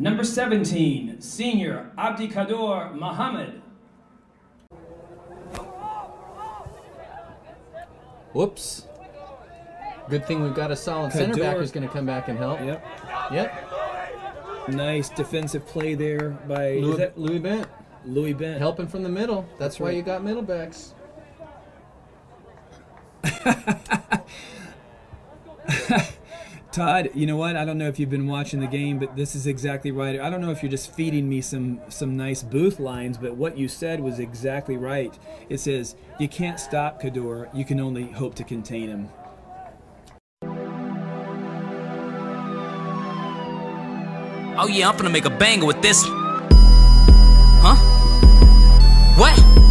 Number 17, Senior Abdikhadar Mohamed. Whoops. Good thing we've got a solid center back who's going to come back and help. Yep. Yep. Nice defensive play there by is Louis, that Louis Bent Louis Bent. helping from the middle. That's, That's why right. you got middle backs. Todd, you know what? I don't know if you've been watching the game, but this is exactly right. I don't know if you're just feeding me some some nice booth lines, but what you said was exactly right. It says you can't stop Khadar, you can only hope to contain him. Oh yeah, I'm gonna make a banger with this. Huh? What?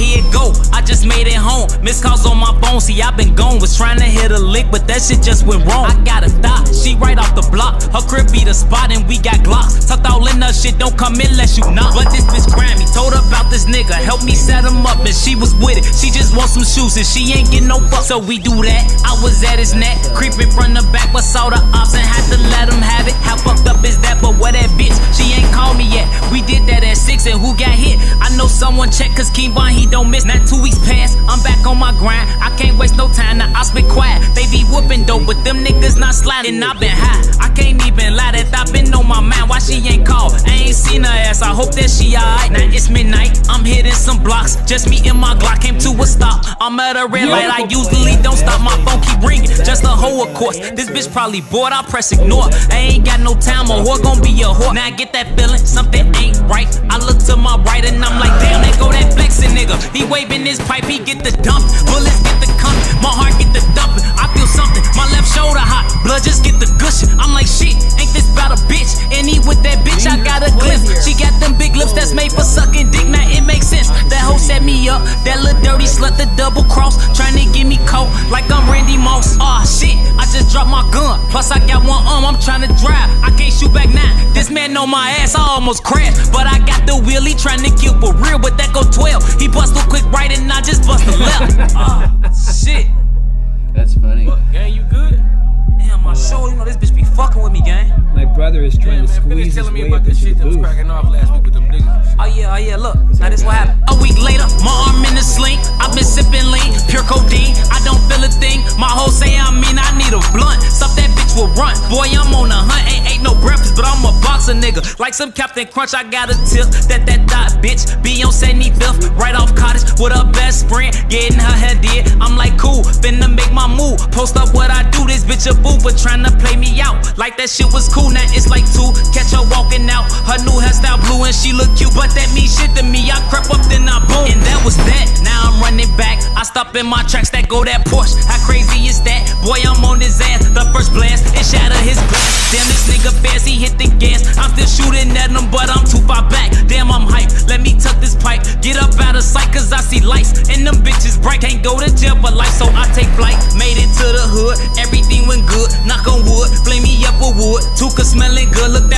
Here it go. I just made it home. Missed calls on my phone. See, I been gone. Was trying to hit a lick, but that shit just went wrong. I got a thought. She right off the block. Her crib be the spot, and we got glocks. Tucked all in her shit. Don't come in unless you knock. But this bitch Grammy told about this nigga. Help me set him up, and she was with it. She just want some shoes, and she ain't get no fuck. So we do that. I was at his neck, creeping from the back, but saw the ops and had to let him have it. How fucked up is that? But where that bitch? She ain't someone check, cause Keembon, he don't miss. Not two weeks past, I'm back on my grind. I can't waste no time, now I spit quiet. They be whooping dope, but them niggas not sliding. I been high, I can't even lie that I been on my mind. Why she ain't called? I ain't seen her ass, I hope that she alright. Now it's midnight, I'm hitting some blocks. Just me and my Glock came to a stop. I'm at a red light, I usually don't stop. My phone keep ringing, just a hoe, of course. This bitch probably bored, I press ignore. I ain't got no time, a whore gon' be a whore. Now I get that feeling, something ain't right. I look to my right and I'm He waving his pipe, he get the dump. Bullets get set me up, that little dirty slut, the double cross, trying to get me caught like I'm Randy Moss. Aw, shit, I just dropped my gun. Plus, I got one arm, I'm trying to drive. I can't shoot back now. This man know my ass, I almost crashed. But I got the wheelie trying to kill for real, but that go 12. He bust a quick right and I just bust a left. Ah, shit. That's funny. Gang, you good? Damn, my show, you know this bitch be fucking with me, gang. My brother is trying to squeeze his way up into the booth. off last week with them niggas. Oh yeah, oh yeah, look. Now this what happened. A week later, my arm in a sling. I've been sipping lean, pure codeine. I don't feel a thing. My whole say I mean I need a blunt. Stuff that bitch will run. Boy, I'm on a hunt. Ain't ate no breakfast, but I'm a boxer nigga. Like some Captain Crunch, I got a tip. That that dot bitch. Be on 75th, right off cottage with her best friend. Getting her head did. I'm like cool, finna make my move. Post up what I do. This bitch a boo, but tryna play me out. Like that shit was cool. Now it's like two. Catch her walking out. Her new hairstyle blue and she look cute, but that mean shit to me. I crept up, then I boom. And that was that. Now I'm running back. I stop in my tracks that go that Porsche. How crazy is that? Boy, I'm on his ass. The first blast, it shatter his glass. Damn, this nigga fast, he hit the gas. I'm still shooting at him, but I'm too far back. Damn, I'm hype. Let me tuck this pipe. Get out of sight, cause I see lights. And them bitches bright. Can't go to jail for life, so I take flight. Made it to the hood. Everything went good. Knock on wood. Flame me up with wood. Tuka smelling good. Looked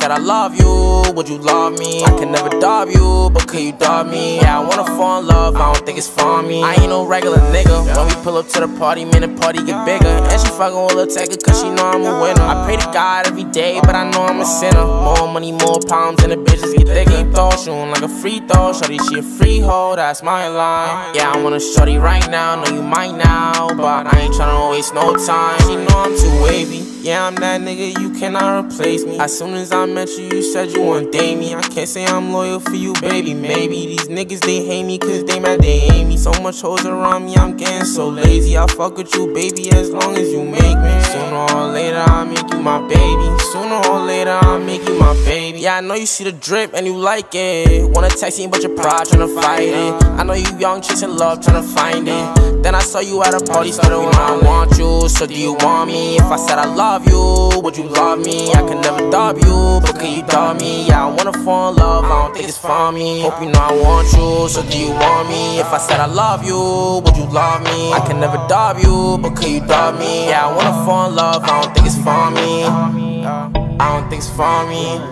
said I love you, would you love me? I can never dub you, but could you dub me? Yeah, I wanna fall in love, I don't think it's for me. I ain't no regular nigga. When we pull up to the party, man, the party get bigger. And she fucking with Lil Tecca, cause she know I'm a winner. I pray to God every day, but I know I'm a sinner. More money, more pounds, and the bitches get thicker. Deep throw, shooting like a free throw. Shorty, she a freehold, that's my line. Yeah, I wanna shorty right now, know you might now, but I ain't tryna waste no time. She know I'm too wavy. Yeah, I'm that nigga, you cannot replace me. As soon as I met you, you said you want date me. I can't say I'm loyal for you, baby. Maybe these niggas they hate me cause they mad they hate me. So much hoes around me, I'm getting so lazy. I fuck with you, baby, as long as you make me. Sooner or later, I'll make you my baby. Sooner or later, I'll make you my baby. Yeah, I know you see the drip and you like it. Wanna text me, but your pride tryna fight it. I know you young, chasing love, tryna find it. Then I saw you at a party, started know I want you. So do you want me? If I said I love you, would you love me? I can never dub you, but can you dub me? Yeah, I wanna fall in love, I don't think it's for me. Hope you know I want you, so do you want me? If I said I love you, would you love me? I can never dub you, but can you dub me? Yeah, I wanna fall in love, I don't think it's for me. I don't think it's for me.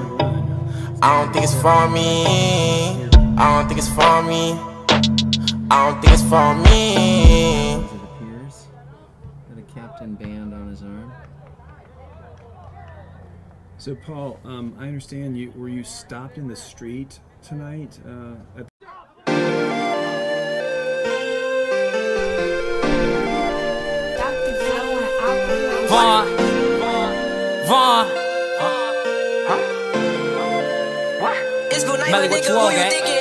I don't think it's for me. I don't think it's for me. I don't think it's for me. It appears. Got a captain band on his arm. So, Paul, um, I understand you were you stopped in the street tonight? Uh, at Vaughn. Vaughn. Melly, what you want, gang? We be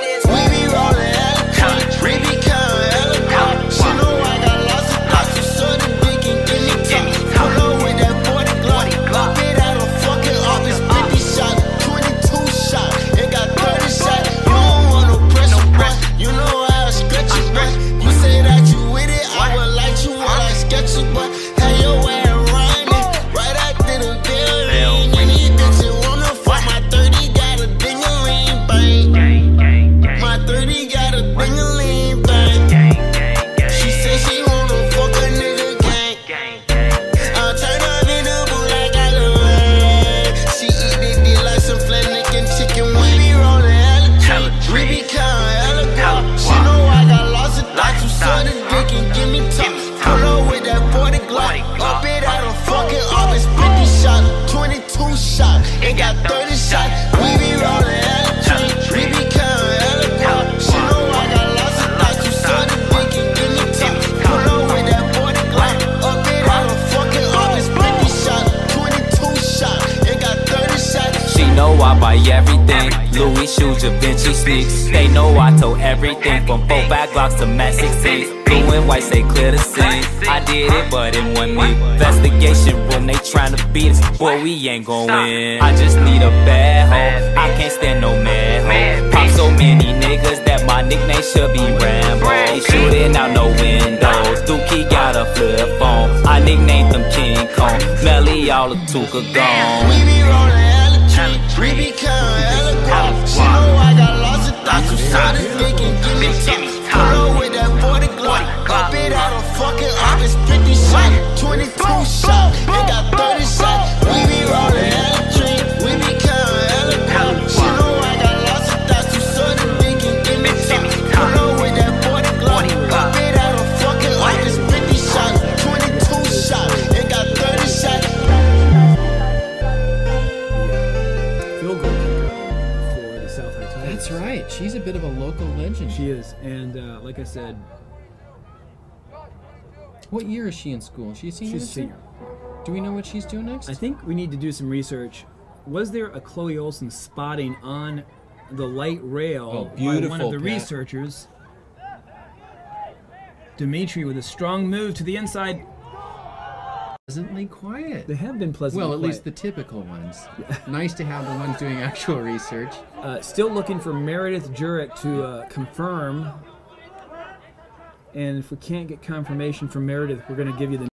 Louis shoes, Da Vinci sneaks. They know I told everything from four back blocks to Mac 16. Blue and white say clear the scene. I did it, but it wasn't me. Investigation room, they tryna beat us. Boy, we ain't gon' win. I just need a bad hoe. I can't stand no mad hoe. Pop so many niggas that my nickname should be Rambo. They shooting out no windows. Dookie got a flip phone. I nicknamed them King Kong. Melly all the Tuka gone. We be rollin' hella We be countin' I got lots of thoughts. You saw the dick and give me top. Pull legend. She is, and uh, like I said, What year is she in school? Is she a senior? she's a senior. Do we know what she's doing next? I think we need to do some research. Was there a Chloe Olson spotting on the light rail Oh, by one of the Pat. researchers? Dimitri with a strong move to the inside. Pleasantly quiet. They have been pleasant. Well, at least the typical ones. nice to have the ones doing actual research. uh, still looking for Meredith Jurek to uh, confirm. And if we can't get confirmation from Meredith, we're going to give you the